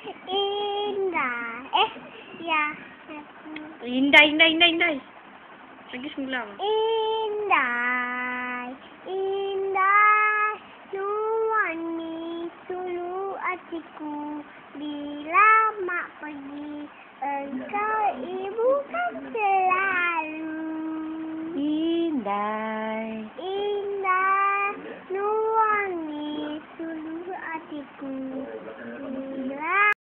Indah. Eh, ya. Indah, indah, indah, indah. Lagi semula apa? Indah. Indah. Suami, sulu atiku. Bila.